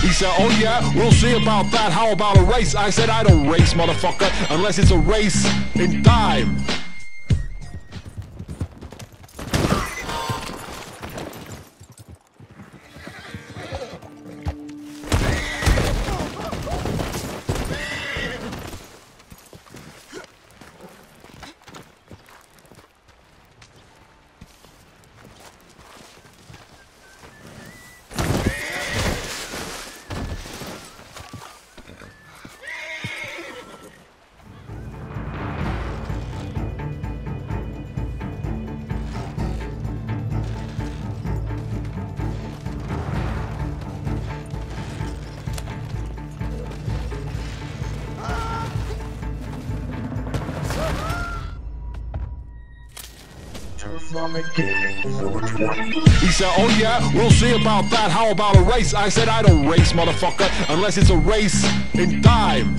He said, oh yeah, we'll see about that. How about a race? I said, I don't race, motherfucker, unless it's a race in time. He said, oh yeah, we'll see about that. How about a race? I said, I don't race, motherfucker, unless it's a race in time.